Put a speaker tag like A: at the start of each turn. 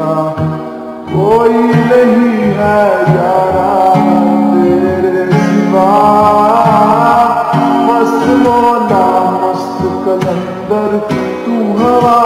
A: बिना कोई नहीं है यारा तेरे सिवा। मस्त मौला मस्त कलंदर तू हवा